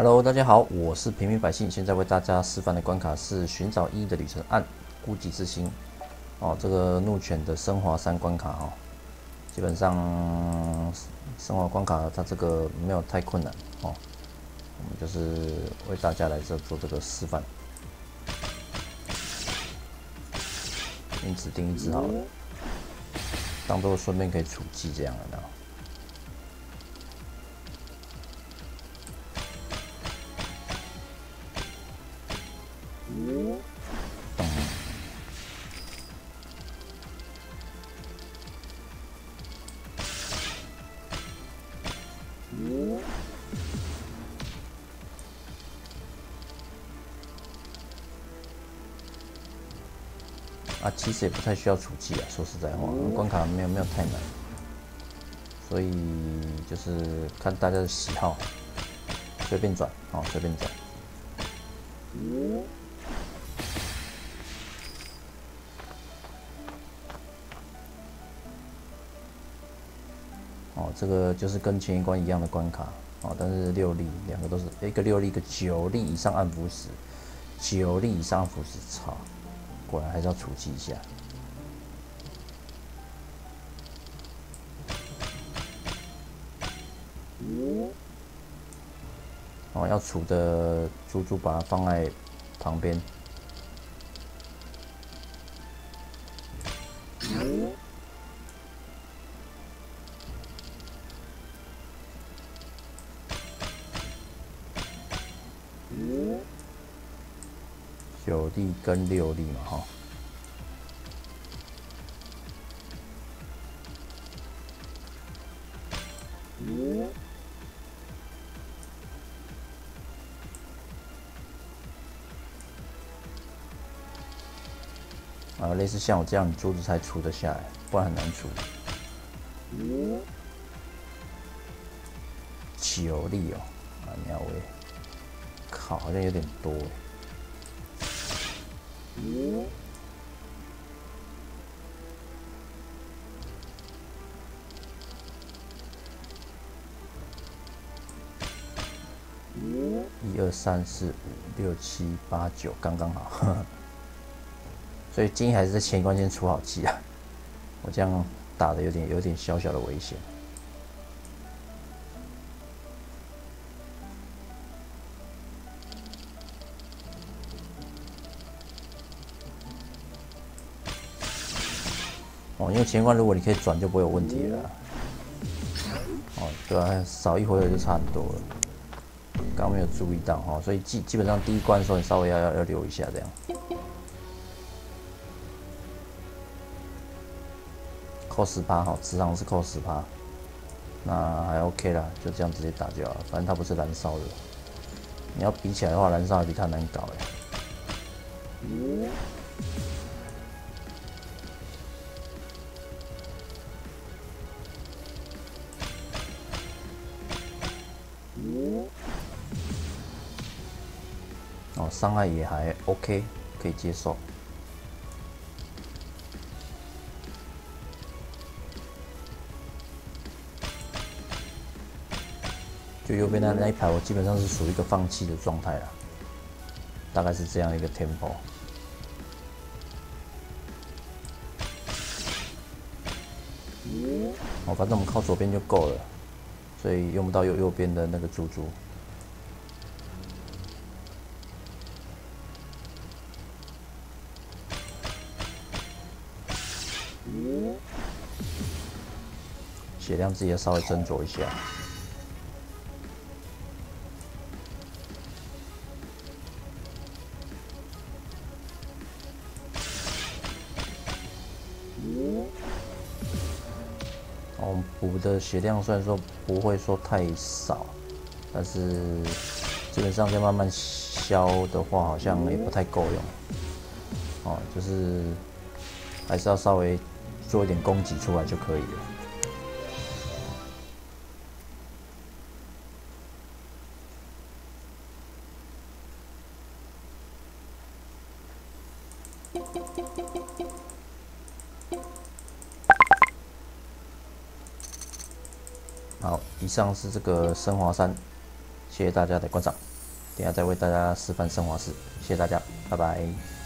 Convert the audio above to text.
Hello，大家好，我是平民百姓。现在为大家示范的关卡是寻找意义的旅程，按孤寂之心。哦，这个怒犬的升华三关卡哦，基本上升华关卡它这个没有太困难哦。我们就是为大家来这做这个示范，因此定一只好了，当做顺便可以储记这样的。啊，其实也不太需要储气啊，说实在话，关卡没有没有太难，所以就是看大家的喜好，随便转，哦，随便转。哦，这个就是跟前一关一样的关卡，哦，但是六粒，两个都是一个六粒，一个九粒以上按伏时，九粒以上伏时，操！果然还是要储气一下。哦，要储的猪猪把它放在旁边。九粒跟六粒嘛，哈。啊，类似像我这样珠子才出得下来，不然很难出。九粒哦，啊，鸟喂，靠，好像有点多。一二三四五六七八九，刚刚好。所以建议还是在前关先出好气啊！我这样打的有点有点小小的危险。哦，因为前关如果你可以转，就不会有问题了。哦，对啊，少一回合就差很多了。刚刚没有注意到哈，所以基基本上第一关的时候，你稍微要要要留一下这样。扣十八哈，磁场是扣十八，那还 OK 啦，就这样直接打就好了。反正它不是燃烧的，你要比起来的话，燃烧还比它难搞哎。哦，伤害也还 OK，可以接受。就右边的那一排，我基本上是属于一个放弃的状态了，大概是这样一个 tempo。哦，反正我们靠左边就够了，所以用不到右右边的那个猪猪。血量自己要稍微斟酌一下。哦，补的血量虽然说不会说太少，但是基本上再慢慢消的话，好像也不太够用。哦，就是还是要稍微做一点攻击出来就可以了。好，以上是这个升华三谢谢大家的观赏，等下再为大家示范升华四，谢谢大家，拜拜。